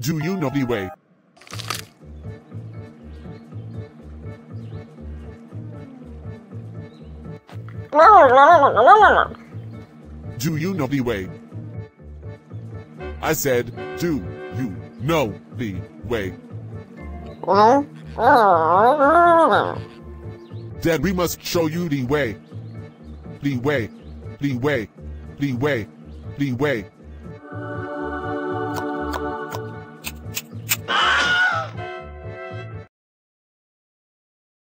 Do you know the way? Do you know the way? I said, do you know the way? Then we must show you the way. The way. The way. The way. The way.